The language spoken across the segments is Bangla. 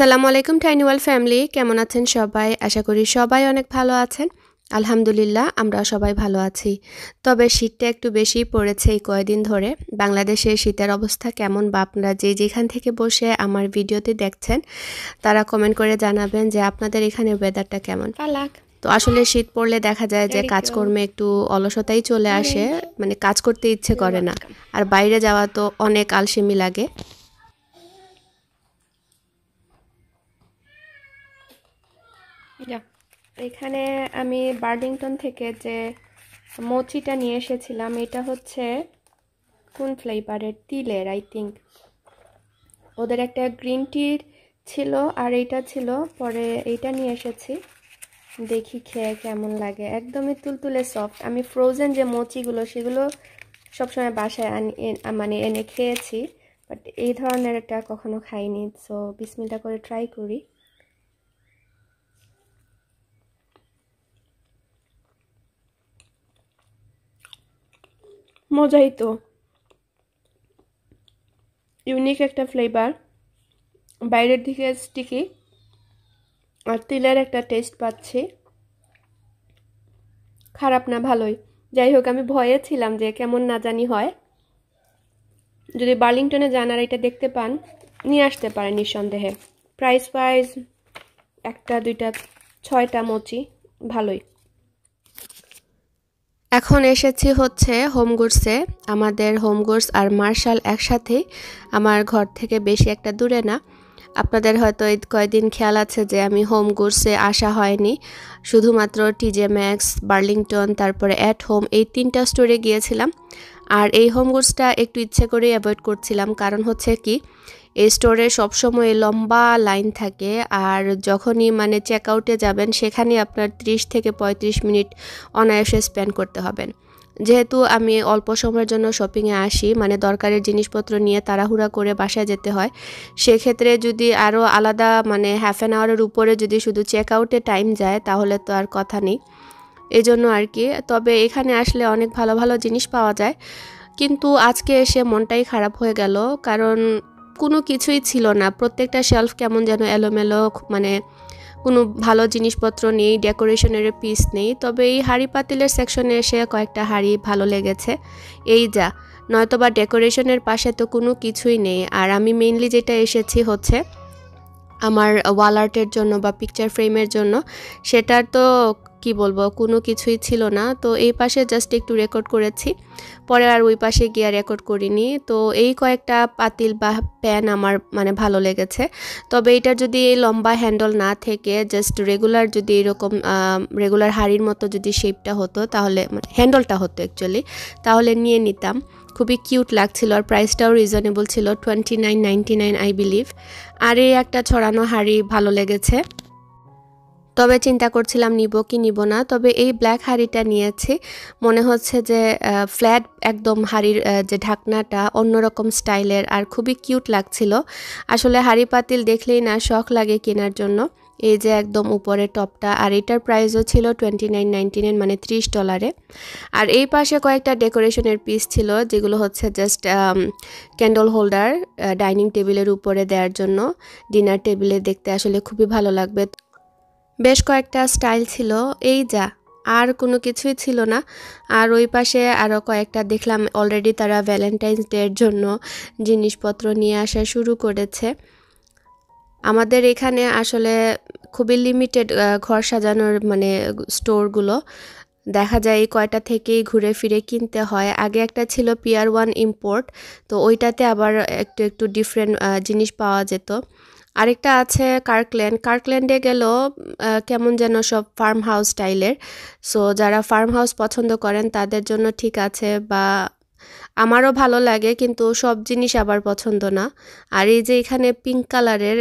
আসসালামু আলাইকুম টাইনিওয়াল ফ্যামিলি কেমন আছেন সবাই? আশা করি সবাই অনেক ভালো আছেন। আলহামদুলিল্লাহ আমরা সবাই ভালো আছি। তবে শীতটা একটু বেশি পড়েছে এই কয়দিন ধরে। বাংলাদেশের শীতের অবস্থা কেমন বা আপনারা যে যেখান থেকে বসে আমার ভিডিওতে দেখছেন তারা কমেন্ট করে জানাবেন যে আপনাদের এখানে ওয়েদারটা কেমন। পালাক। তো আসলে শীত পড়লে দেখা যায় যে কাজকর্মে একটু অলসতাই চলে আসে। মানে কাজ করতে ইচ্ছে করে না। আর বাইরে যাওয়া তো অনেক আলসেমি লাগে। এখানে আমি বার্ডিংটন থেকে যে মোচিটা নিয়ে এসেছিলাম, এটা হচ্ছে কোন ফ্লেভারের? তিলের আই থিঙ্ক ওদের একটা গ্রিন টির ছিল আর এইটা ছিল, পরে এইটা নিয়ে এসেছি। দেখি খেয়ে কেমন লাগে। একদমই তুলতুলে সফট আমি ফ্রোজেন যে মোচিগুলো, সেগুলো সবসময় বাসায় আনি মানে এনে খেয়েছি বাট এই ধরনের একটা কখনো খাইনি সো বিসমিলটা করে ট্রাই করি। মজাই তো। ইউনিক একটা ফ্লেভার বাইরের দিকে স্টিকি আর তিলের একটা টেস্ট পাচ্ছি। খারাপ না, ভালোই। যাই হোক, আমি ভয়ে ছিলাম যে কেমন না জানি হয়। যদি বার্লিংটনে যান আর এটা দেখতে পান, নিয়ে আসতে পারেন নিঃসন্দেহে। প্রাইস ওয়াইজ একটা, দুইটা, ছয়টা মোচি, ভালোই। এখন এসেছি হচ্ছে হোম গুডসে আমাদের হোম গুডস আর মার্শাল একসাথে আমার ঘর থেকে বেশি একটা দূরে না। আপনাদের হয়তো এই কয়েকদিন খেয়াল আছে যে আমি হোম গুডসে আসা হয়নি। শুধুমাত্র টিজে ম্যাক্স বার্লিংটন তারপরে অ্যাট হোম এই তিনটা স্টোরে গিয়েছিলাম। আর এই হোম গুডসটা একটু ইচ্ছে করেই অ্যাভয়েড করছিলাম। কারণ হচ্ছে কি, এই স্টোরে সবসময় লম্বা লাইন থাকে আর যখনই মানে চেক আউটে যাবেন সেখানে আপনার 30 থেকে ৩৫ মিনিট অনায়াসে স্পেন্ড করতে হবেন। যেহেতু আমি অল্প সময়ের জন্য শপিংয়ে আসি মানে দরকারের জিনিসপত্র নিয়ে তাড়াহুড়া করে বাসায় যেতে হয়, সেক্ষেত্রে যদি আরও আলাদা মানে হাফ অ্যান আওয়ারের উপরে যদি শুধু চেক আউটে টাইম যায়, তাহলে তো আর কথা নেই। এই জন্য আর কি। তবে এখানে আসলে অনেক ভালো ভালো জিনিস পাওয়া যায়। কিন্তু আজকে এসে মনটাই খারাপ হয়ে গেল। কারণ কোনো কিছুই ছিল না। প্রত্যেকটা শেলফ কেমন যেন এলোমেলো মানে কোনো ভালো জিনিসপত্র নেই ডেকোরেশনের পিস নেই। তবে এই হাড়ি পাতিলের সেকশনে এসে কয়েকটা হাড়ি ভালো লেগেছে। এই যা, নয়তোবা ডেকোরেশনের পাশে তো কোনো কিছুই নেই। আর আমি মেইনলি যেটা এসেছি হচ্ছে আমার ওয়াল আর্টের জন্য বা পিকচার ফ্রেমের জন্য, সেটার তো কি বলব, কোনো কিছুই ছিল না। তো এই পাশে জাস্ট একটু রেকর্ড করেছি। পরে আর ওই পাশে গিয়ে রেকর্ড করিনি। তো এই কয়েকটা পাতিল বা প্যান আমার মানে ভালো লেগেছে। তবে এটা যদি এই লম্বা হ্যান্ডল না থেকে জাস্ট রেগুলার যদি এরকম রেগুলার হাড়ির মতো যদি শেপটা হতো, তাহলে মানে হ্যান্ডলটা হতো অ্যাকচুয়ালি তাহলে নিয়ে নিতাম। খুবই কিউট লাগছিল আর প্রাইসটাও রিজনেবল ছিল twenty nine nine I believe আর এই একটা ছড়ানো হাড়ি ভালো লেগেছে। তবে চিন্তা করছিলাম, নিব কি নিব না? তবে এই ব্ল্যাক হাড়িটা নিয়েছি। মনে হচ্ছে যে ফ্ল্যাট একদম হাড়ির যে ঢাকনাটা অন্যরকম স্টাইলের আর খুবই কিউট লাগছিল। আসলে হাড়ি পাতিল দেখলেই না শখ লাগে কেনার জন্য। এই যে একদম উপরে টপটা, আর এটার প্রাইসও ছিল টোয়েন্টি নাইন নাইনটি নাইন মানে ত্রিশ ডলারে আর এই পাশে কয়েকটা ডেকোরেশনের পিস ছিল, যেগুলো হচ্ছে জাস্ট ক্যান্ডল হোল্ডার ডাইনিং টেবিলের উপরে দেওয়ার জন্য। ডিনার টেবিলে দেখতে আসলে খুবই ভালো লাগবে। বেশ কয়েকটা স্টাইল ছিল। এই যা, আর কোনো কিছুই ছিল না। আর ওই পাশে আরও কয়েকটা দেখলাম অলরেডি তারা ভ্যালেন্টাইন্স ডের জন্য জিনিসপত্র নিয়ে আসা শুরু করেছে। আমাদের এখানে আসলে খুবই লিমিটেড ঘর সাজানোর মানে স্টোরগুলো দেখা যায় এই কয়টা থেকেই ঘুরে ফিরে কিনতে হয়। আগে একটা ছিল পিয়ার ওয়ান ইম্পোর্ট তো ওইটাতে আবার একটু একটু ডিফারেন্ট জিনিস পাওয়া যেত। আরেকটা আছে কার্কল্যান্ড কার্কল্যান্ডে গেল কেমন যেন সব ফার্ম হাউস স্টাইলের সো যারা ফার্ম হাউস পছন্দ করেন, তাদের জন্য ঠিক আছে বা আমারও ভালো লাগে, কিন্তু সব জিনিস আবার পছন্দ না। আর এই যে এখানে পিঙ্ক কালারের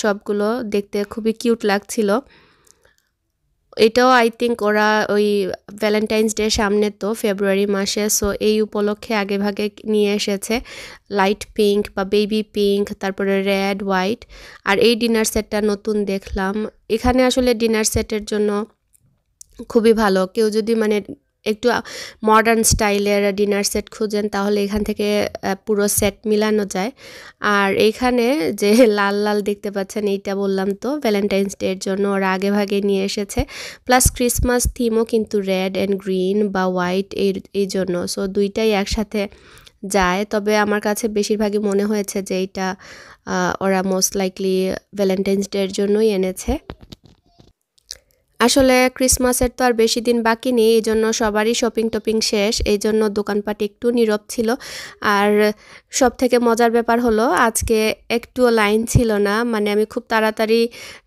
সবগুলো দেখতে খুবই কিউট লাগছিল। এটাও আই থিঙ্ক ওরা ওই ভ্যালেন্টাইন্স ডে সামনে তো ফেব্রুয়ারি মাসে সো এই উপলক্ষে আগে ভাগে নিয়ে এসেছে। লাইট পিঙ্ক বা বেবি পিঙ্ক তারপরে রেড হোয়াইট আর এই ডিনার সেটটা নতুন দেখলাম। এখানে আসলে ডিনার সেটের জন্য খুবই ভালো। কেউ যদি মানে একটু মডার্ন স্টাইলের ডিনার সেট খুঁজেন, তাহলে এখান থেকে পুরো সেট মিলানো যায়। আর এইখানে যে লাল লাল দেখতে পাচ্ছেন, এইটা বললাম তো ভ্যালেন্টাইন্স ডের জন্য ওরা আগে ভাগে নিয়ে এসেছে। প্লাস ক্রিসমাস থিমও কিন্তু রেড অ্যান্ড গ্রিন বা হোয়াইট এই এই জন্য। সো দুইটাই একসাথে যায়। তবে আমার কাছে বেশিরভাগই মনে হয়েছে যে এইটা ওরা মোস্ট লাইকলি ভ্যালেন্টাইন্স ডের জন্যই এনেছে। আসলে ক্রিসমাসের তো আর বেশি দিন বাকি নেই এই জন্য সবারই শপিং টপিং শেষ। এই জন্য দোকানপাট একটু নীরব ছিল। আর সব থেকে মজার ব্যাপার হলো, আজকে একটুও লাইন ছিল না। মানে আমি খুব তাড়াতাড়ি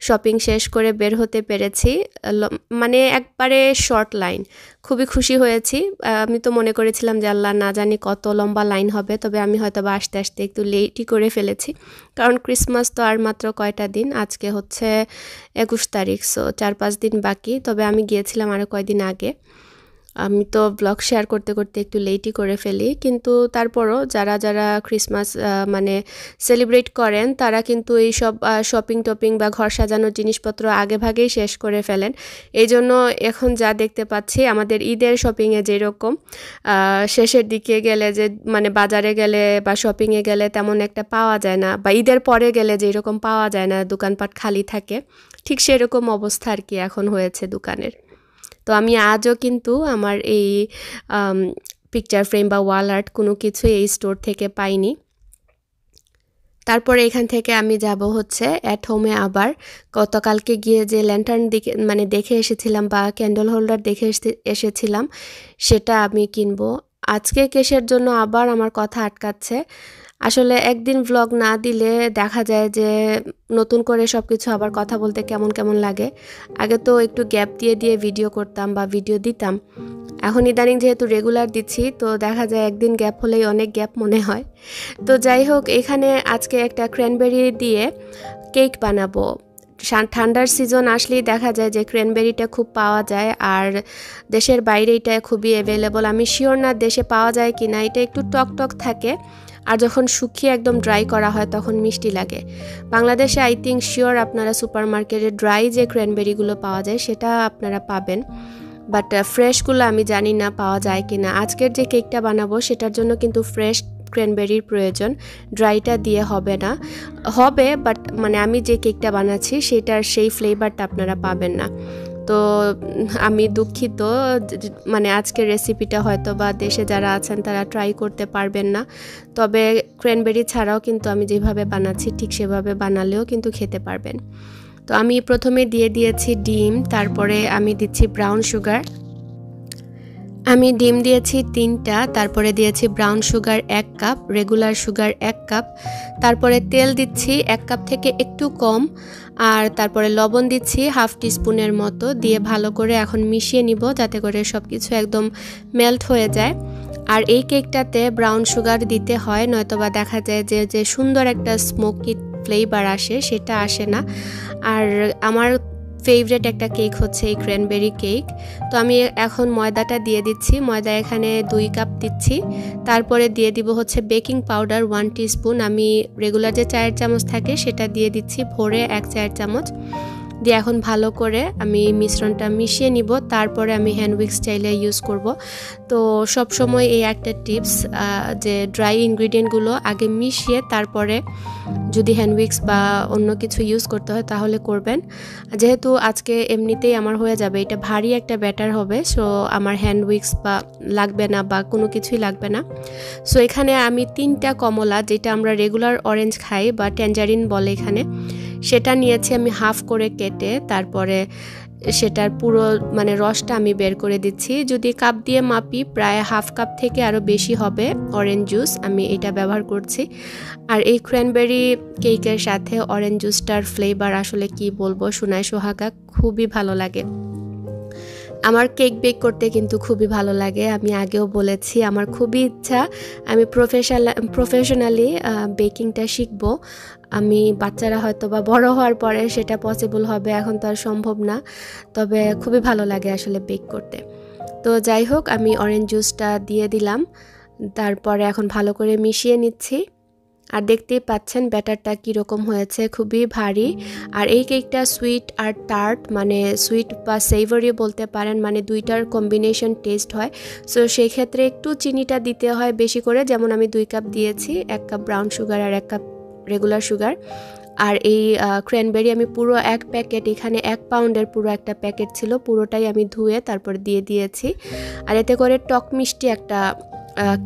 শপিং শেষ করে বের হতে পেরেছি। মানে একবারে শর্ট লাইন। খুবই খুশি হয়েছি। আমি তো মনে করেছিলাম যে আল্লাহ না জানি কত লম্বা লাইন হবে, তবে আমি হয়তো বা আসতে আসতে একটু লেটই করে ফেলেছি। কারণ ক্রিসমাস তো আর মাত্র কয়টা দিন? আজকে হচ্ছে একুশ তারিখ সো চার পাঁচ দিন বাকি, তবে আমি গিয়েছিলাম আরও কয়দিন আগে। আমি তো ব্লগ শেয়ার করতে করতে একটু লেটই করে ফেলি। কিন্তু তারপরও যারা যারা ক্রিসমাস মানে সেলিব্রেট করেন, তারা কিন্তু এই সব শপিং টপিং বা ঘর সাজানোর জিনিসপত্র আগে ভাগেই শেষ করে ফেলেন। এই জন্য এখন যা দেখতে পাচ্ছি, আমাদের ঈদের শপিংয়ে যেরকম শেষের দিকে গেলে যে মানে বাজারে গেলে বা শপিংয়ে গেলে তেমন একটা পাওয়া যায় না, বা ঈদের পরে গেলে যেরকম পাওয়া যায় না, দোকানপাট খালি থাকে, ঠিক সেরকম অবস্থা আর কি এখন হয়েছে দোকানের। তো আমি আজও কিন্তু আমার এই পিকচার ফ্রেম বা ওয়াল আর্ট কোনো কিছুই এই স্টোর থেকে পাইনি। তারপরে এখান থেকে আমি যাব হচ্ছে অ্যাট হোমে আবার। গতকালকে গিয়ে যে ল্যান্টার্ন দিকে মানে দেখে এসেছিলাম বা ক্যান্ডেল হোল্ডার দেখে এসেছিলাম, সেটা আমি কিনবো। আজকে কেসের জন্য আবার আমার কথা আটকাচ্ছে। আসলে একদিন ভ্লগ না দিলে দেখা যায় যে নতুন করে সব কিছু আবার কথা বলতে কেমন কেমন লাগে। আগে তো একটু গ্যাপ দিয়ে দিয়ে ভিডিও করতাম বা ভিডিও দিতাম। এখন ইদানিং যেহেতু রেগুলার দিচ্ছি, তো দেখা যায় একদিন গ্যাপ হলেই অনেক গ্যাপ মনে হয়। তো যাই হোক, এখানে আজকে একটা ক্র্যানবেরি দিয়ে কেক বানাবো। ঠান্ডার সিজন আসলেই দেখা যায় যে ক্রেনবেরিটা খুব পাওয়া যায় আর দেশের বাইরে এটা খুবই অ্যাভেলেবল আমি শিওর না দেশে পাওয়া যায় কি না এটা একটু টক টক থাকে। আর যখন শুকিয়ে একদম ড্রাই করা হয় তখন মিষ্টি লাগে। বাংলাদেশে আই থিঙ্ক শিওর আপনারা সুপার মার্কেটে ড্রাই যে ক্র্যানবেরিগুলো পাওয়া যায় সেটা আপনারা পাবেন। বাট ফ্রেশগুলো আমি জানি না পাওয়া যায় কি না আজকের যে কেকটা বানাবো সেটার জন্য কিন্তু ফ্রেশ ক্র্যানবেরির প্রয়োজন। ড্রাইটা দিয়ে হবে না। হবে বাট মানে আমি যে কেকটা বানাচ্ছি সেটার সেই ফ্লেভারটা আপনারা পাবেন না। তো আমি দুঃখিত মানে আজকের রেসিপিটা হয়তো বা দেশে যারা আছেন তারা ট্রাই করতে পারবেন না। তবে ক্র্যানবেরি ছাড়াও কিন্তু আমি যেভাবে বানাচ্ছি ঠিক সেভাবে বানালেও কিন্তু খেতে পারবেন। তো আমি প্রথমে দিয়ে দিয়েছি ডিম, তারপরে আমি দিচ্ছি ব্রাউন সুগার আমি ডিম দিয়েছি তিনটা, তারপরে দিয়েছি ব্রাউন সুগার এক কাপ রেগুলার সুগার এক কাপ তারপরে তেল দিচ্ছি এক কাপ থেকে একটু কম, আর তারপরে লবণ দিচ্ছি হাফ টিস্পুনের মতো, দিয়ে ভালো করে এখন মিশিয়ে নিব যাতে করে সব কিছু একদম মেল্ট হয়ে যায়। আর এই কেকটাতে ব্রাউন সুগার দিতে হয়, নয়তোবা দেখা যায় যে যে সুন্দর একটা স্মোকি ফ্লেভার আসে, সেটা আসে না। আর আমার ফেভারেট একটা কেক হচ্ছে এই ক্র্যানবেরি কেক তো আমি এখন ময়দাটা দিয়ে দিচ্ছি। ময়দা এখানে দুই কাপ দিচ্ছি। তারপরে দিয়ে দিব হচ্ছে বেকিং পাউডার ওয়ান স্পুন আমি রেগুলার যে চায়ের চামচ থাকে সেটা দিয়ে দিচ্ছি। ভোরে এক চায়ের চামচ। দিয়ে এখন ভালো করে আমি মিশ্রণটা মিশিয়ে নিব। তারপরে আমি হ্যান্ড উইক্স চাইলে ইউজ করব। তো সব সময় এই একটা টিপস যে ড্রাই ইনগ্রিডিয়েন্টগুলো আগে মিশিয়ে তারপরে যদি হ্যান্ড উইক্স বা অন্য কিছু ইউজ করতে হয় তাহলে করবেন। যেহেতু আজকে এমনিতেই আমার হয়ে যাবে, এটা ভারী একটা ব্যাটার হবে সো আমার হ্যান্ড উইক্স বা লাগবে না বা কোনো কিছুই লাগবে না। সো এখানে আমি তিনটা কমলা, যেটা আমরা রেগুলার অরেঞ্জ খাই বা ট্যাঞ্জারিন বলে এখানে সেটা নিয়েছি আমি হাফ করে কেটে তারপরে সেটার পুরো মানে রসটা আমি বের করে দিচ্ছি। যদি কাপ দিয়ে মাপি, প্রায় হাফ কাপ থেকে আরও বেশি হবে অরেঞ্জ জুস আমি এটা ব্যবহার করছি। আর এই ক্র্যানবেরি কেকের সাথে অরেঞ্জ জুসটার ফ্লেভার আসলে কি বলব সোনায় সোহাগা, খুবই ভালো লাগে। আমার কেক বেক করতে কিন্তু খুবই ভালো লাগে। আমি আগেও বলেছি, আমার খুবই ইচ্ছা। আমি প্রফেশনাল প্রফেশনালি বেকিংটা শিখব। আমি বাচ্চারা হয়তো বা বড় হওয়ার পরে সেটা পসিবল হবে, এখন তো আর সম্ভব না। তবে খুবই ভালো লাগে আসলে বেক করতে। তো যাই হোক, আমি অরেঞ্জ জুসটা দিয়ে দিলাম। তারপরে এখন ভালো করে মিশিয়ে নিচ্ছি। আর দেখতেই পাচ্ছেন ব্যাটারটা কীরকম হয়েছে, খুবই ভারী। আর এই কেকটা সুইট আর টার্ট মানে সুইট বা সেভারি বলতে পারেন মানে দুইটার কম্বিনেশন টেস্ট হয়। সো সেই ক্ষেত্রে একটু চিনিটা দিতে হয় বেশি করে, যেমন আমি দুই কাপ দিয়েছি, এক কাপ ব্রাউন সুগার আর এক কাপ রেগুলার সুগার আর এই ক্র্যানবেরি আমি পুরো এক প্যাকেট এখানে এক পাউন্ডের পুরো একটা প্যাকেট ছিল, পুরোটাই আমি ধুয়ে তারপর দিয়ে দিয়েছি। আর এতে করে টক মিষ্টি একটা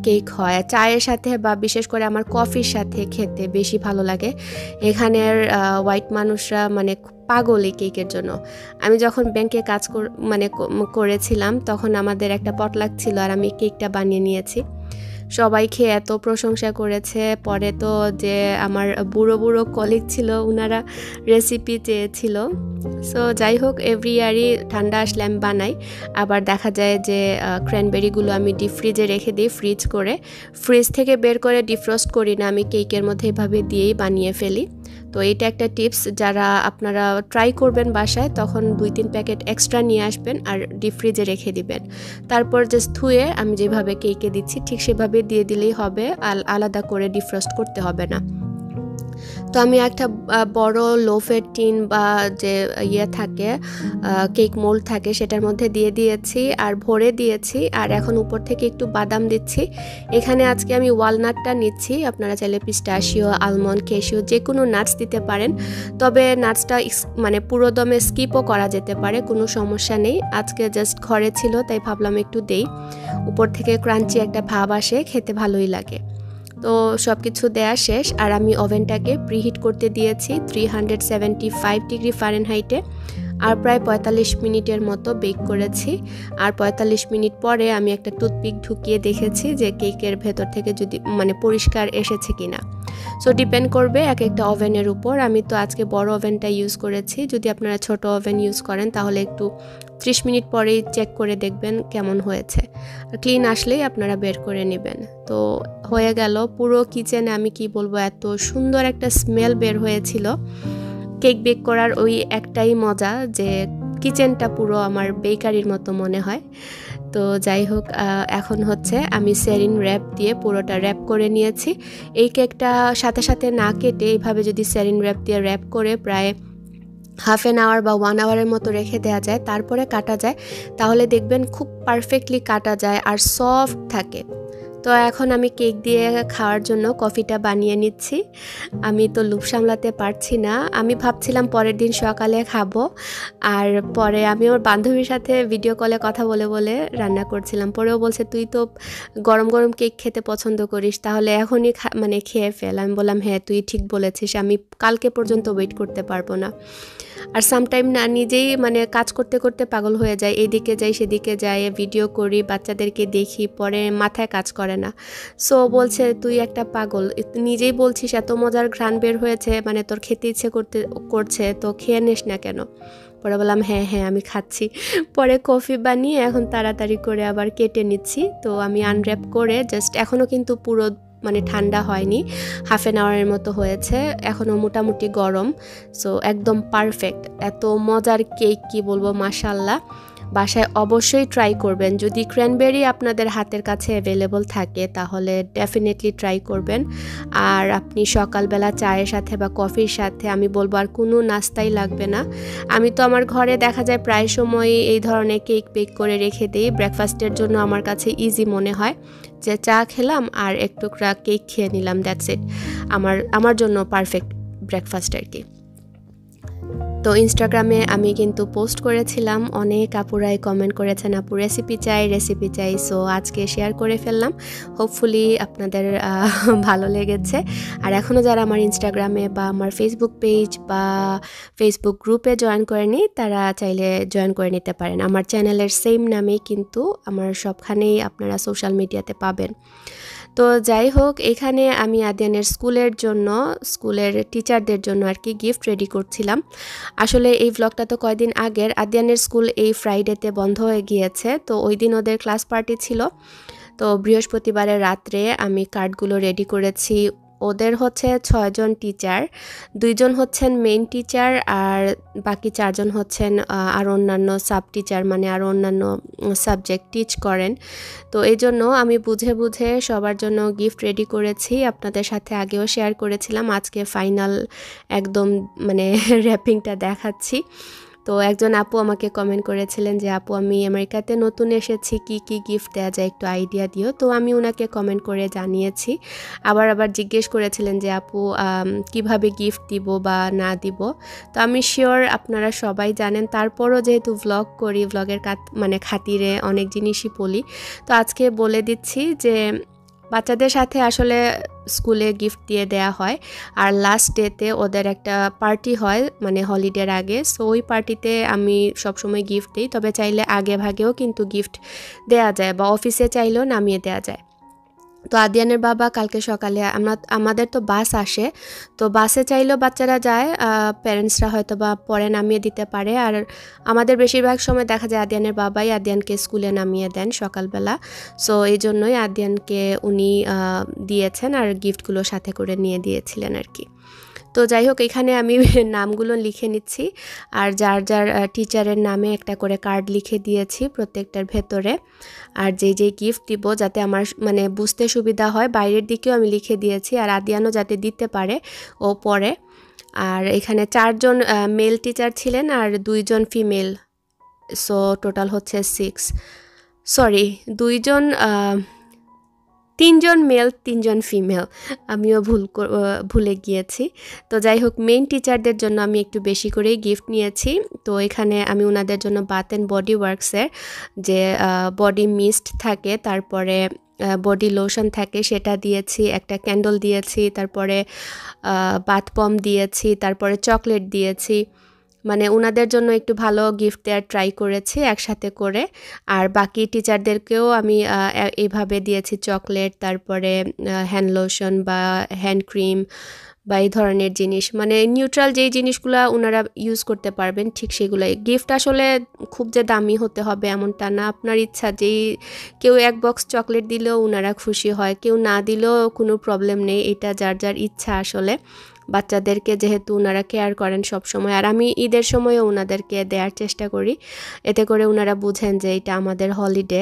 কেক হয়, চায়ের সাথে বা বিশেষ করে আমার কফির সাথে খেতে বেশি ভালো লাগে। এখানের হোয়াইট মানুষরা মানে পাগল এই কেকের জন্য। আমি যখন ব্যাংকে কাজ মানে করেছিলাম, তখন আমাদের একটা পটলাক ছিল আর আমি কেকটা বানিয়ে নিয়েছি। সবাই খেয়ে এত প্রশংসা করেছে। পরে তো যে আমার বুড়ো বুড়ো কলিগ ছিল ওনারা রেসিপি চেয়েছিল। সো যাই হোক এভরি ইয়ারই ঠান্ডা আসলে আমি বানাই। আবার দেখা যায় যে ক্র্যানবেরিগুলো আমি ডিপ ফ্রিজে রেখে দিই ফ্রিজ করে। ফ্রিজ থেকে বের করে ডিফ্রস্ট করি না, আমি কেকের মধ্যে এভাবে দিয়েই বানিয়ে ফেলি। তো এটা একটা টিপস, যারা আপনারা ট্রাই করবেন বাসায়, তখন দুই তিন প্যাকেট এক্সট্রা নিয়ে আসবেন আর ডিপ ফ্রিজে রেখে দিবেন। তারপর জাস্ট ধুয়ে আমি যেভাবে কেকে দিচ্ছি, ঠিক সেভাবে দিয়ে দিলেই হবে আলাদা করে ডিফ্রস্ট করতে হবে না। তো আমি একটা বড় লোফের টিন বা যে ইয়ে থাকে কেক মোল্ড থাকে সেটার মধ্যে দিয়ে দিয়েছি আর ভরে দিয়েছি আর এখন উপর থেকে একটু বাদাম দিচ্ছি। এখানে আজকে আমি ওয়ালনাটটা নিচ্ছি, আপনারা চাইলে পিস্টাশিও আলমন্ড কেশিও যে কোনো নাটস দিতে পারেন। তবে নাটসটা মানে পুরো দমে স্কিপও করা যেতে পারে, কোনো সমস্যা নেই। আজকে জাস্ট ঘরে ছিল, তাই ভাবলাম একটু দেই। উপর থেকে ক্রাঞ্চি একটা ভাব আসে, খেতে ভালোই লাগে। তো সব কিছু দেয়া শেষ, আর আমি ওভেনটাকে প্রিহিট করতে দিয়েছি three hundred seventy five degree ফারেনহাইটে আর প্রায় পঁয়তাল্লিশ মিনিটের মতো বেক করেছি। আর পঁয়তাল্লিশ মিনিট পরে আমি একটা টুথপিক ঢুকিয়ে দেখেছি যে কেকের ভেতর থেকে যদি মানে পরিষ্কার এসেছে কিনা। সো ডিপেন্ড করবে এক একটা ওভেনের উপর। আমি তো আজকে বড় ওভেনটা ইউজ করেছি। যদি আপনারা ছোট ওভেন ইউজ করেন, তাহলে একটু ত্রিশ মিনিট পরেই চেক করে দেখবেন কেমন হয়েছে। ক্লিন আসলেই আপনারা বের করে নেবেন। তো, হয়ে গেল। পুরো কিচেনে আমি কি বলব, এত সুন্দর একটা স্মেল বের হয়েছিল। কেক বেক করার ওই একটাই মজা যে কিচেনটা পুরো আমার বেকারির মতো মনে হয়। তো যাই হোক এখন হচ্ছে আমি সেরিন র্যাপ দিয়ে পুরোটা র্যাপ করে নিয়েছি। এই কেকটা সাথে সাথে না কেটে এইভাবে যদি সেরিন র্যাপ দিয়ে র্যাপ করে প্রায় হাফ অ্যান আওয়ার বা ওয়ান আওয়ারের মতো রেখে দেওয়া যায়, তারপরে কাটা যায়, তাহলে দেখবেন খুব পারফেক্টলি কাটা যায় আর সফট থাকে। তো এখন আমি কেক দিয়ে খাওয়ার জন্য কফিটা বানিয়ে নিচ্ছি। আমি তো লুপ সামলাতে পারছি না। আমি ভাবছিলাম পরের দিন সকালে খাব। আর পরে আমি আমার বান্ধবীর সাথে ভিডিও কলে কথা বলে বলে রান্না করছিলাম। পরেও বলছে, তুই তো গরম গরম কেক খেতে পছন্দ করিস। তাহলে এখনই মানে খেয়ে ফেল। আমি বললাম হ্যাঁ তুই ঠিক বলেছিস। আমি কালকে পর্যন্ত ওয়েট করতে পারব না। আর সামটাইম না নিজেই মানে কাজ করতে করতে পাগল হয়ে যায়। এদিকে যাই, সেদিকে যাই ভিডিও করি, বাচ্চাদেরকে দেখি, পরে মাথায় কাজ করে না। সো বলছে, তুই একটা পাগল। নিজেই বলছিস, এত মজার ঘ্রাণ বের হয়েছে মানে তোর খেতে ইচ্ছে করতে, করছে, তো খেয়ে নিস না কেন? পরে বললাম হ্যাঁ হ্যাঁ আমি খাচ্ছি। পরে কফি বানিয়ে এখন তাড়াতাড়ি করে আবার কেটে নিচ্ছি। তো আমি আনর্যাপ করে জাস্ট এখনও কিন্তু পুরো মানে ঠান্ডা হয়নি হাফ অ্যান আওয়ারের মতো হয়েছে এখনও মোটামুটি গরম। সো একদম পারফেক্ট এত মজার কেক কি বলব মাসাল্লাহ বাসায় অবশ্যই ট্রাই করবেন। যদি ক্র্যানবেরি আপনাদের হাতের কাছে অ্যাভেলেবল থাকে, তাহলে ডেফিনেটলি ট্রাই করবেন। আর আপনি সকালবেলা চায়ের সাথে বা কফির সাথে, আমি বলব আর কোনো নাস্তাই লাগবে না। আমি তো আমার ঘরে দেখা যায় প্রায় সময় এই ধরনের কেক বেক করে রেখে দিই। ব্রেকফাস্টের জন্য আমার কাছে ইজি মনে হয় যে চা খেলাম আর একটু কেক খেয়ে নিলাম দ্যাটস ইট আমার আমার জন্য পারফেক্ট ব্রেকফাস্ট আর কি। তো ইনস্টাগ্রামে আমি কিন্তু পোস্ট করেছিলাম, অনেক আপুরাই কমেন্ট করেছেন, আপু রেসিপি চাই রেসিপি চাই। সো আজকে শেয়ার করে ফেললাম। হোপফুলি আপনাদের ভালো লেগেছে। আর এখনও যারা আমার ইনস্টাগ্রামে বা আমার ফেসবুক পেজ বা ফেসবুক গ্রুপে জয়েন করেনি, তারা চাইলে জয়েন করে নিতে পারেন। আমার চ্যানেলের সেম নামেই কিন্তু আমার সবখানেই আপনারা সোশ্যাল মিডিয়াতে পাবেন। তো যাই হোক, এখানে আমি আদিয়ানের স্কুলের জন্য, স্কুলের টিচারদের জন্য আর কি গিফট রেডি করছিলাম। আসলে এই ব্লগটা তো কয়দিন আগের, আদিয়ানের স্কুল এই ফ্রাইডেতে বন্ধ হয়ে গিয়েছে, তো ওই দিন ওদের ক্লাস পার্টি ছিল। তো বৃহস্পতিবারের রাত্রে আমি কার্ডগুলো রেডি করেছি ওদের হচ্ছে ছয়জন টিচার দুইজন হচ্ছেন মেইন টিচার আর বাকি চারজন হচ্ছেন আর অন্যান্য সাব টিচার মানে আর অন্যান্য সাবজেক্ট টিচ করেন। তো এই জন্য আমি বুঝে বুঝে সবার জন্য গিফট রেডি করেছি, আপনাদের সাথে আগেও শেয়ার করেছিলাম, আজকে ফাইনাল একদম মানে র্যাপিংটা দেখাচ্ছি। তো একজন আপু আমাকে কমেন্ট করেছিলেন যে, আপু, আমি আমেরিকাতে নতুন এসেছি, কি কি গিফট দেওয়া যায় একটু আইডিয়া দিও। তো আমি ওনাকে কমেন্ট করে জানিয়েছি। আবার আবার জিজ্ঞেস করেছিলেন যে, আপু কীভাবে গিফট দিব বা না দিব? তো আমি শিওর আপনারা সবাই জানেন। তারপরও যেহেতু ভ্লগ করি ভ্লগের মানে খাতিরে অনেক জিনিসই বলি। তো আজকে বলে দিচ্ছি যে বাচ্চাদের সাথে আসলে স্কুলে গিফট দিয়ে দেয়া হয়। আর লাস্ট ডেতে ওদের একটা পার্টি হয় মানে হলিডের আগে। সো ওই পার্টিতে আমি সবসময় গিফট দিই। তবে চাইলে আগে ভাগেও কিন্তু গিফট দেয়া যায় বা অফিসে চাইলেও নামিয়ে দেয়া যায়। তো আদিয়ানের বাবা কালকে সকালে, আমরা, আমাদের তো বাস আসে, তো বাসে চাইলেও বাচ্চারা যায় প্যারেন্টসরা হয়তো বা পরে নামিয়ে দিতে পারে। আর আমাদের বেশিরভাগ সময় দেখা যায় আদিয়ানের বাবাই আদিয়ানকে স্কুলে নামিয়ে দেন সকালবেলা। সো এই জন্যই আদিয়ানকে উনি দিয়েছেন আর গিফটগুলো সাথে করে নিয়ে দিয়েছিলেন আর কি। তো যাই হোক এখানে আমি নামগুলো লিখে নিচ্ছি। আর যার যার টিচারের নামে একটা করে কার্ড লিখে দিয়েছি প্রত্যেকটার ভেতরে। আর যেই যেই গিফট দিব যাতে আমার মানে বুঝতে সুবিধা হয়, বাইরের দিকেও আমি লিখে দিয়েছি আর আদিয়ানো যাতে দিতে পারে ও পরে। আর এখানে চারজন মেল টিচার ছিলেন আর দুইজন ফিমেল সো টোটাল হচ্ছে সিক্স সরি দুইজন তিনজন মেল তিনজন ফিমেল আমিও ভুল ভুলে গিয়েছি। তো যাই হোক মেইন টিচারদের জন্য আমি একটু বেশি করেই গিফট নিয়েছি। তো এখানে আমি ওনাদের জন্য বাথ অ্যান্ড বডি ওয়ার্কসের যে বডি মিস্ট থাকে, তারপরে বডি লোশন থাকে, সেটা দিয়েছি, একটা ক্যান্ডল দিয়েছি, তারপরে বাথ পম দিয়েছি, তারপরে চকলেট দিয়েছি। মানে ওনাদের জন্য একটু ভালো গিফট দেওয়ার ট্রাই করেছি একসাথে করে। আর বাকি টিচারদেরকেও আমি এইভাবে দিয়েছি চকলেট তারপরে হ্যান্ড লোশন বা হ্যান্ড ক্রিম বা এই ধরনের জিনিস। মানে নিউট্রাল যেই জিনিসগুলো ওনারা ইউজ করতে পারবেন ঠিক সেগুলোই। গিফট আসলে খুব যে দামি হতে হবে এমনটা না। আপনার ইচ্ছা যেই কেউ এক বক্স চকলেট দিলেও ওনারা খুশি হয়, কেউ না দিলেও কোনো প্রবলেম নেই। এটা যার যার ইচ্ছা আসলে। বাচ্চাদেরকে যেহেতু ওনারা কেয়ার করেন সব সময় আর আমি ঈদের সময়ও ওনাদেরকে দেওয়ার চেষ্টা করি। এতে করে ওনারা বুঝেন যে এটা আমাদের হলিডে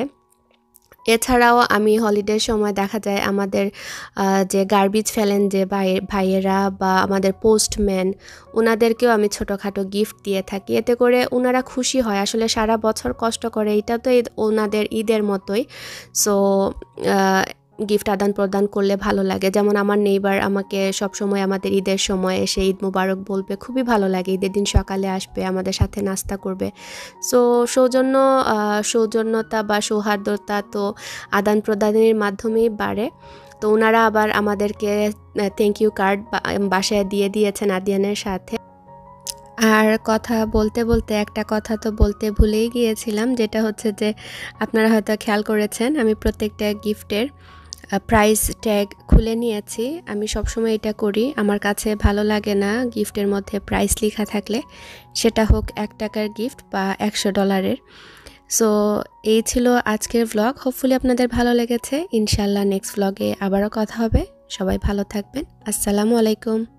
এছাড়াও আমি হলিডের সময় দেখা যায় আমাদের যে গার্বিজ ফেলেন যে ভাই, ভাইয়েরা বা আমাদের পোস্টম্যান ওনাদেরকেও আমি ছোটোখাটো গিফট দিয়ে থাকি। এতে করে ওনারা খুশি হয়। আসলে সারা বছর কষ্ট করে, এটা তো ওনাদের ঈদের মতোই। সো গিফট আদান প্রদান করলে ভালো লাগে। যেমন আমার নেইবার আমাকে সবসময় আমাদের ঈদের সময় এসে ঈদ মুবারক বলবে, খুবই ভালো লাগে। ঈদের দিন সকালে আসবে, আমাদের সাথে নাস্তা করবে। সো সৌজন্য সৌজন্যতা বা সৌহার্দ্যতা তো আদান প্রদানের মাধ্যমেই বাড়ে। তো ওনারা আবার আমাদেরকে থ্যাংক ইউ কার্ড বাসায় দিয়ে দিয়েছেন আদিয়ানের সাথে। আর কথা বলতে বলতে, একটা কথা তো বলতে ভুলেই গিয়েছিলাম, যেটা হচ্ছে যে, আপনারা হয়তো খেয়াল করেছেন, আমি প্রত্যেকটা গিফটের প্রাইস ট্যাগ খুলে নিয়েছি। আমি সবসময় এটা করি। আমার কাছে ভালো লাগে না গিফটের মধ্যে প্রাইস লেখা থাকলে। সেটা হোক এক টাকার গিফট বা একশো ডলারের সো এই ছিল আজকের ভ্লগ হোপফুলি আপনাদের ভালো লেগেছে। ইনশাল্লাহ নেক্সট ভ্লগে আবারও কথা হবে। সবাই ভালো থাকবেন। আসসালামু আলাইকুম।